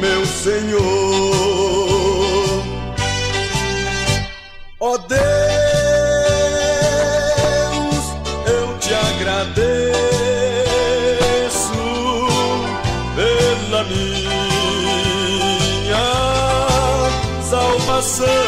meu Senhor. Ó oh Deus, eu te agradeço pela minha salvação.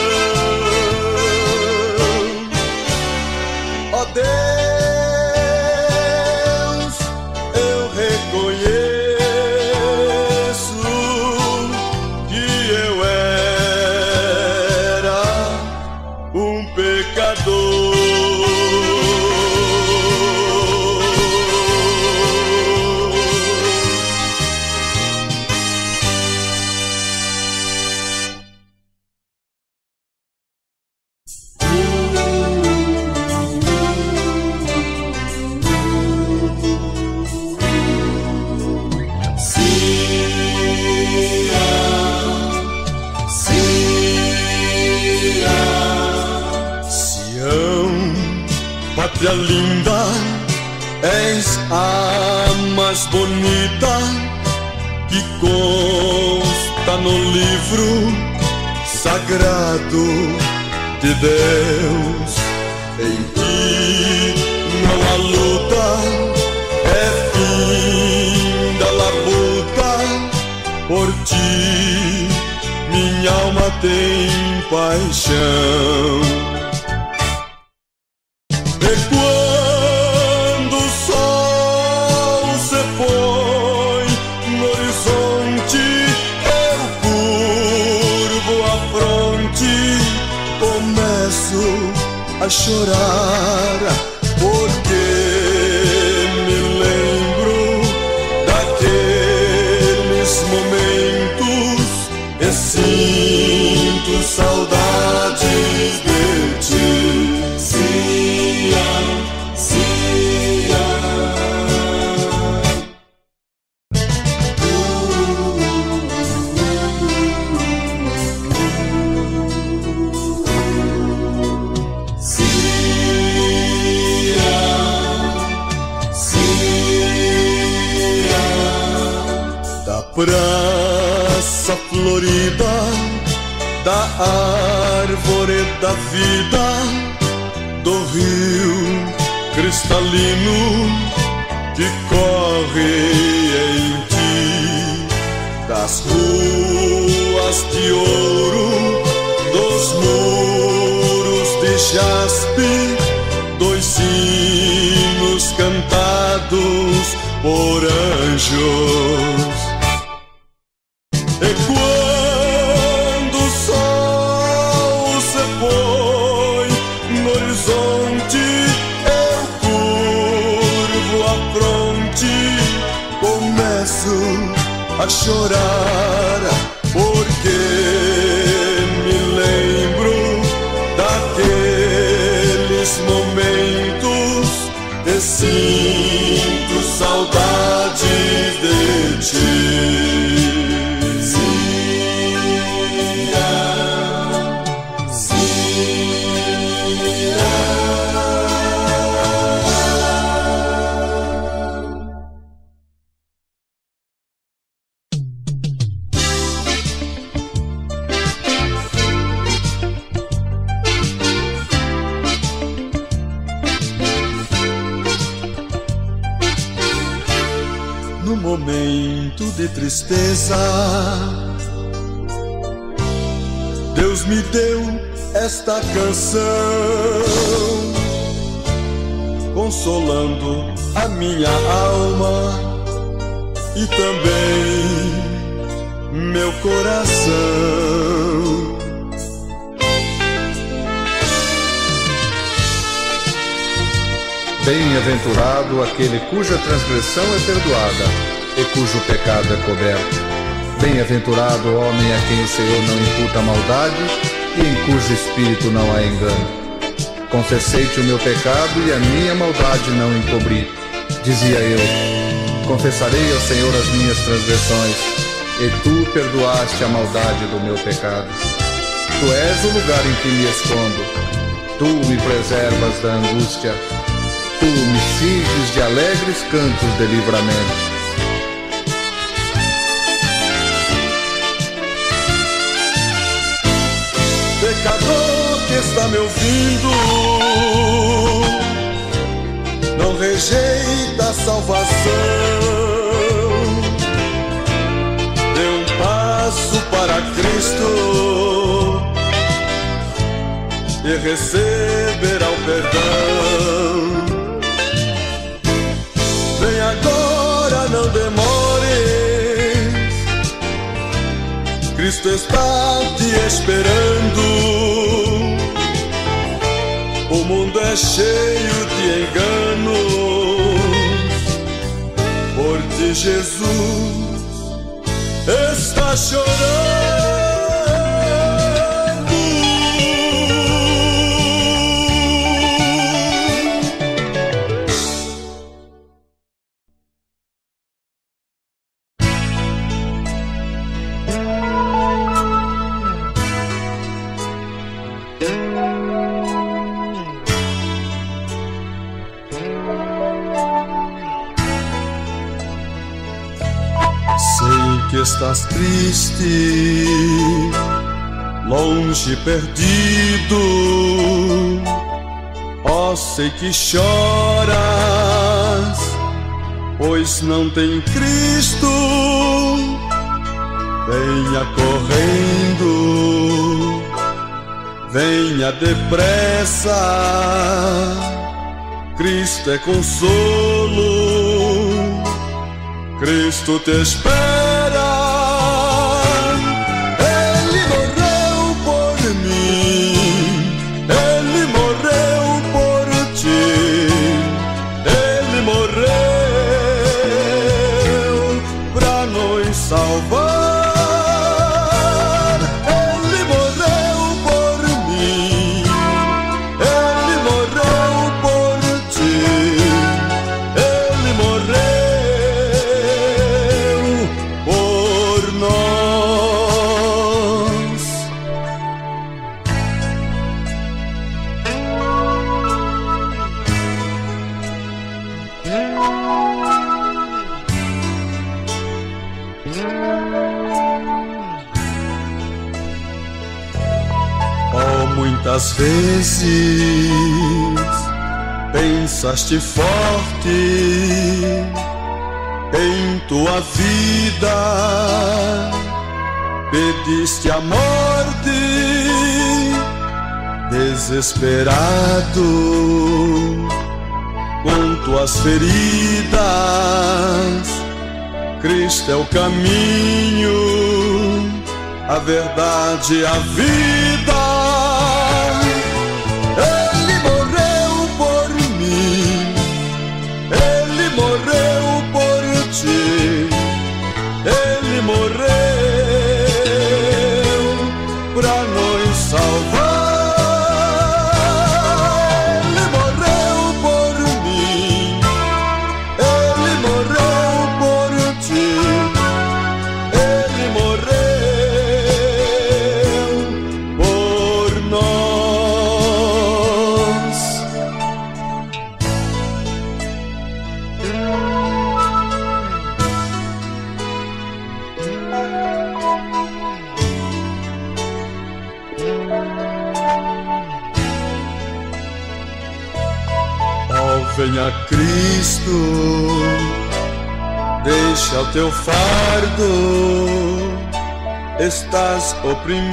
pátria linda, és a mais bonita que consta no livro sagrado de Deus. Em ti não há luta, é fim da labuta. Por ti minha alma tem paixão. a chorar. Chorar, porque me lembro daqueles momentos e sinto saudade de ti. Deus me deu esta canção, consolando a minha alma e também meu coração. Bem-aventurado aquele cuja transgressão é perdoada e cujo pecado é coberto. Bem-aventurado o homem a quem o Senhor não imputa maldade e em cujo espírito não há engano. Confessei-te o meu pecado e a minha maldade não encobri. Dizia eu: Confessarei ao Senhor as minhas transgressões, e tu perdoaste a maldade do meu pecado. Tu és o lugar em que me escondo. Tu me preservas da angústia. Tu me cinges de alegres cantos de livramento. Me ouvindo, não rejeita a salvação. Dê um passo para Cristo e receberá o perdão. Vem agora, não demores. Cristo está te esperando. O mundo é cheio de enganos. Por ti, Jesus está chorando. Estás triste, longe perdido. Ó, sei que choras, pois não tem Cristo. Venha correndo, venha depressa. Cristo é consolo. Cristo te espera. Nos vezes pensaste forte em tua vida, pediste a morte, desesperado com tuas feridas. Cristo é o caminho, a verdade, a vida. Deixa o teu fardo, estás oprimido,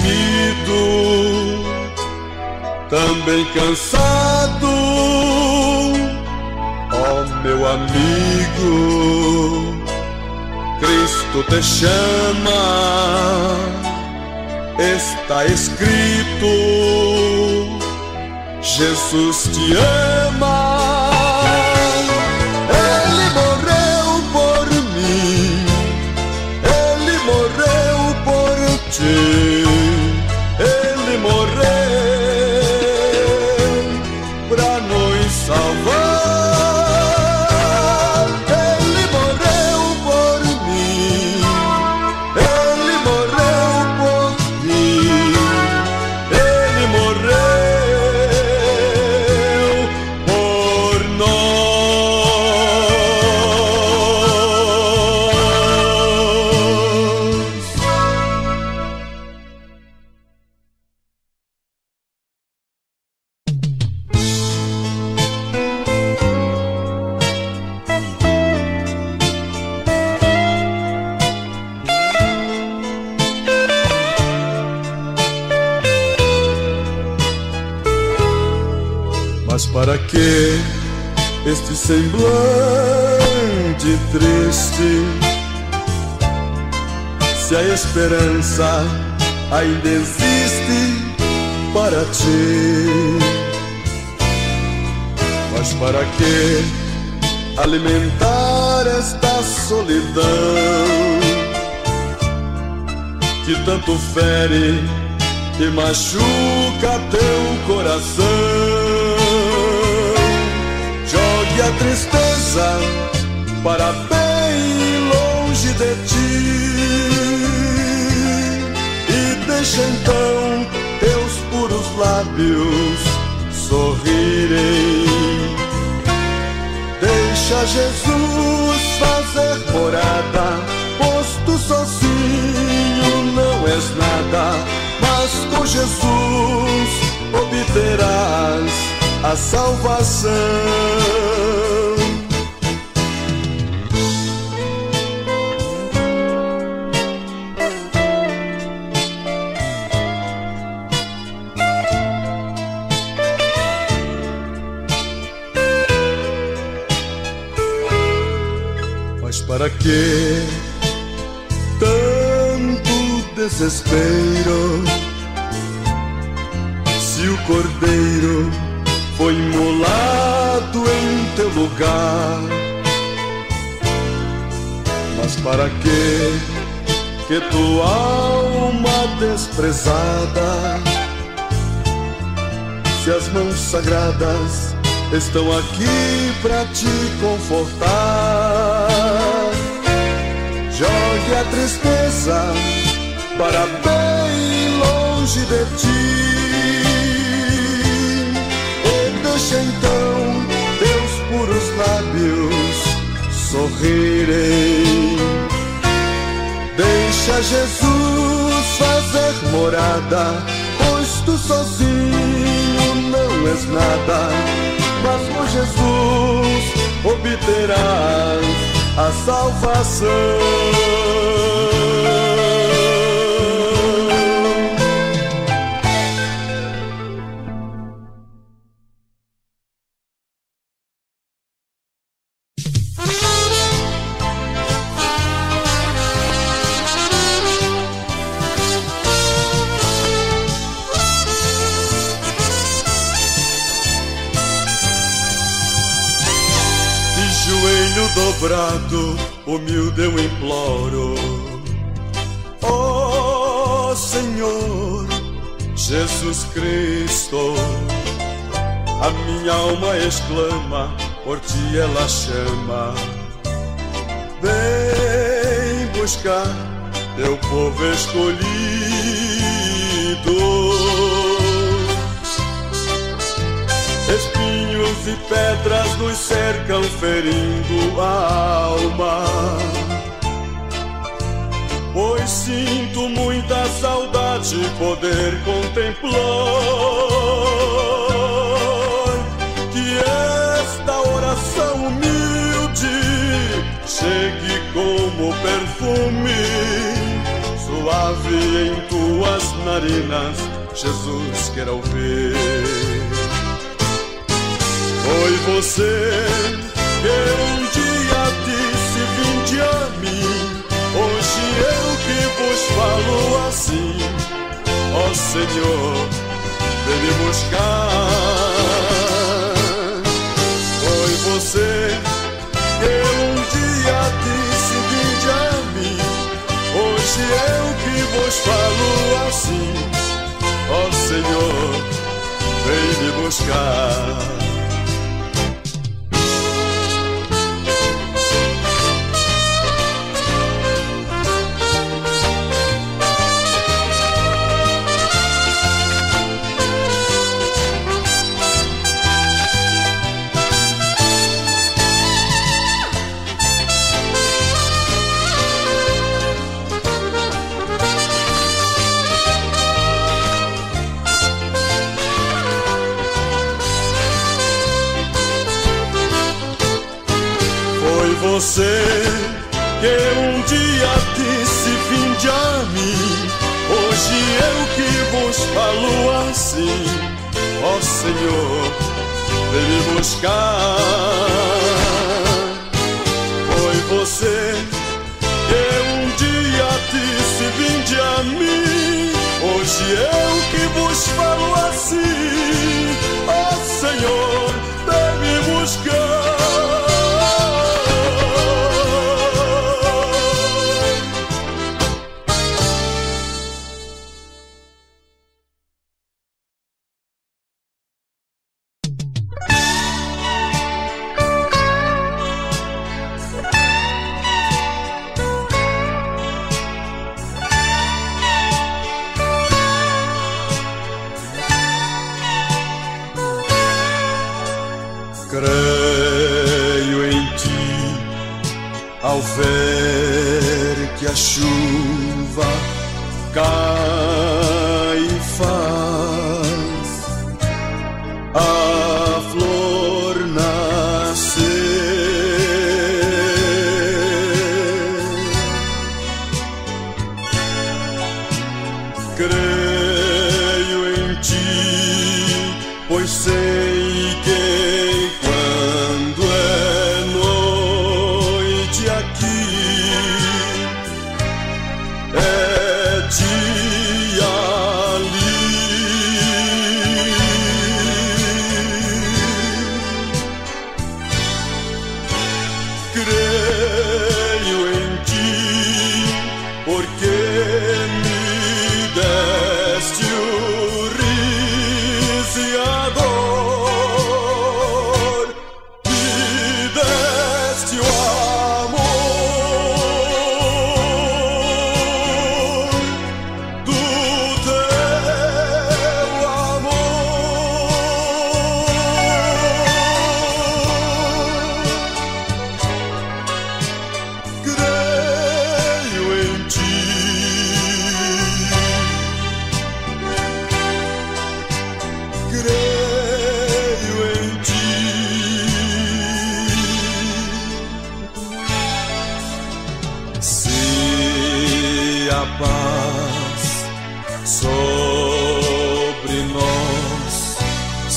também cansado, ó oh, meu amigo, Cristo te chama, está escrito, Jesus te ama. Jesus. Esperança ainda existe para ti. Mas para que alimentar esta solidão que tanto fere e machuca teu coração? Jogue a tristeza para bem longe de ti Deixa então teus puros lábios sorrirem. Deixa Jesus fazer morada, posto sozinho não és nada, mas com Jesus obterás a salvação. Para que tanto desespero? Se o cordeiro foi imolado em teu lugar, mas para que que tua alma desprezada, se as mãos sagradas estão aqui para te confortar? Jogue a tristeza para bem longe de ti. Deixa então teus puros lábios sorrirem. Deixa Jesus fazer morada, pois tu sozinho não és nada, mas com Jesus obterás a salvação. Dobrado, humilde eu imploro. Ó oh, Senhor Jesus Cristo, a minha alma exclama, por ti ela chama. Vem buscar teu povo escolhido Espinhos e pedras nos cercam, ferindo a alma. Pois sinto muita saudade poder contemplar que esta oração humilde chegue como perfume suave em tuas narinas. Jesus quer ouvir. Foi você que um dia disse: Vinde a mim. Hoje eu que vos falo assim, ó oh, Senhor, vem me buscar. Foi você que um dia disse: Vinde a mim. Hoje eu que vos falo assim, ó oh, Senhor, vem me buscar. Me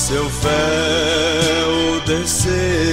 seu véu descer.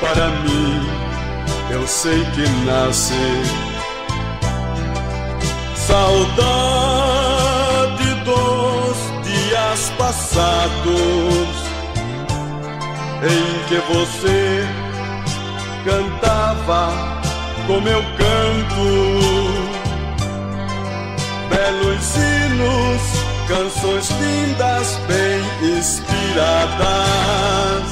para mim, eu sei que nasce. Saudade dos dias passados, em que você cantava como eu canto. Belos hinos, canções lindas, bem inspiradas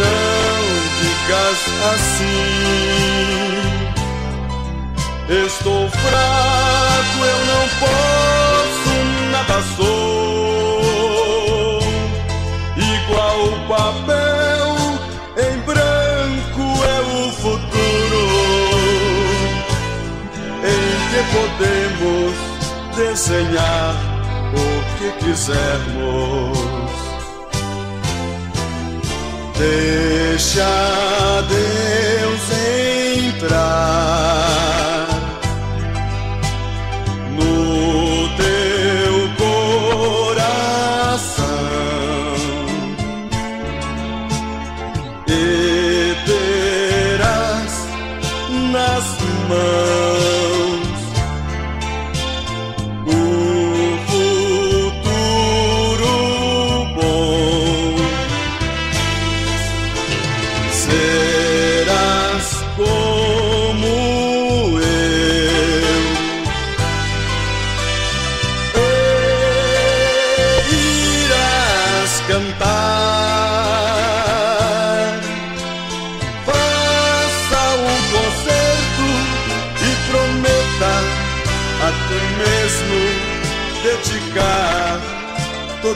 não digas assim. Estou fraco, eu não posso, nada sou. Igual o papel em branco é o futuro em que podemos desenhar o que quisermos. shine.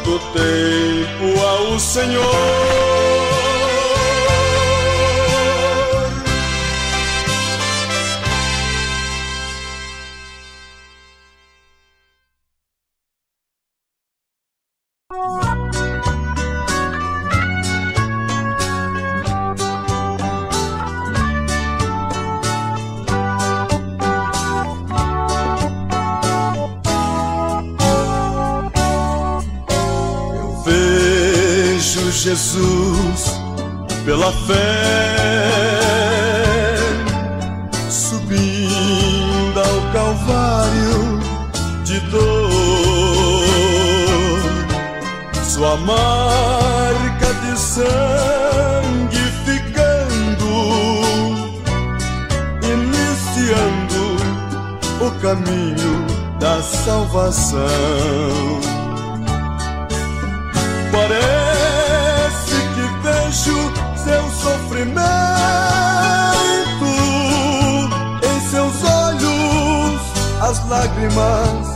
Do tempo ao Senhor. Salvação. Parece que vejo seu sofrimento em seus olhos, as lágrimas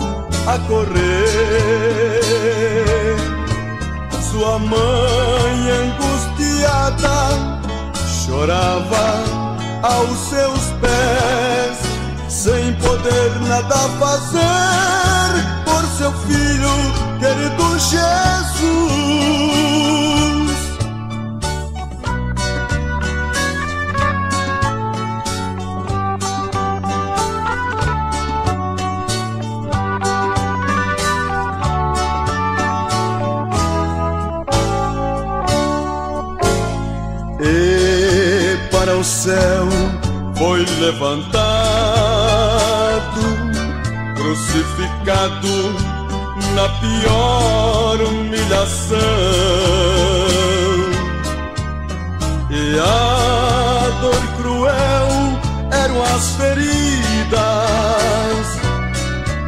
a correr. Sua mãe angustiada chorava aos seus pés, sem poder nada fazer seu filho querido Jesus. o céu foi levantado, crucificado na pior humilhação. E a dor cruel eram as feridas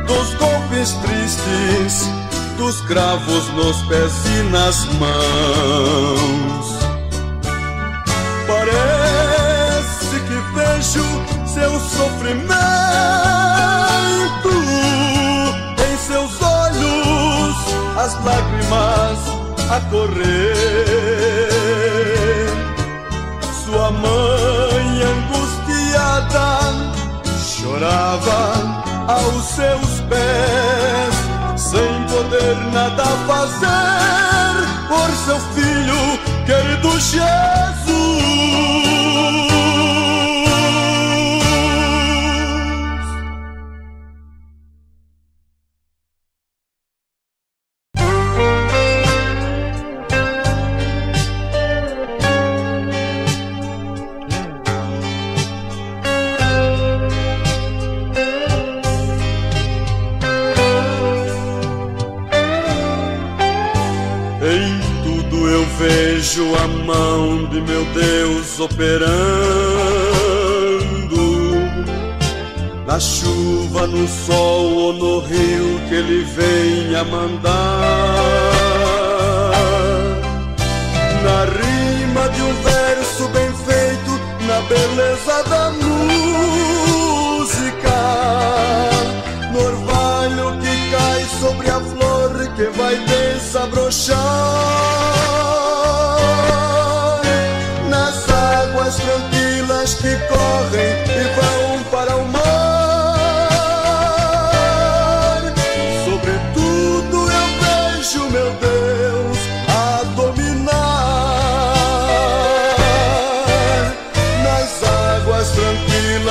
dos golpes tristes, dos cravos nos pés e nas mãos. vejo seu sofrimento as lágrimas a correr. Sua mãe angustiada chorava aos seus pés, sem poder nada fazer por seu filho querido Jesus. Operando na chuva, no sol ou no rio que ele venha mandar.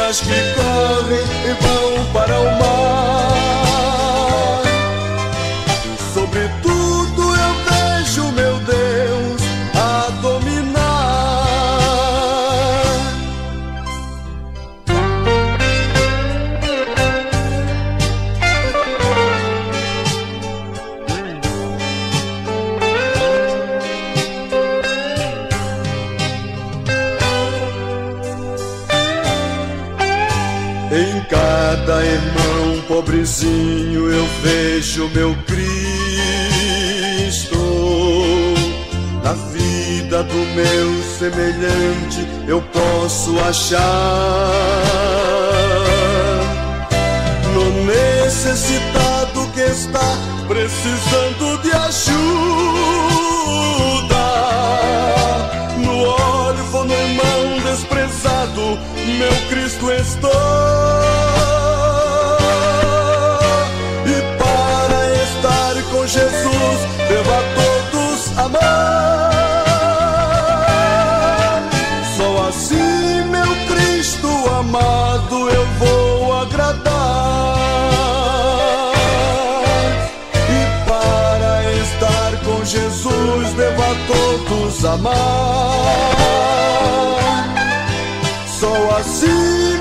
Tranquilas que correm e vão para o mar. Vejo meu Cristo. Na vida do meu semelhante eu posso achar. No necessitado que está precisando todos amar. Só assim,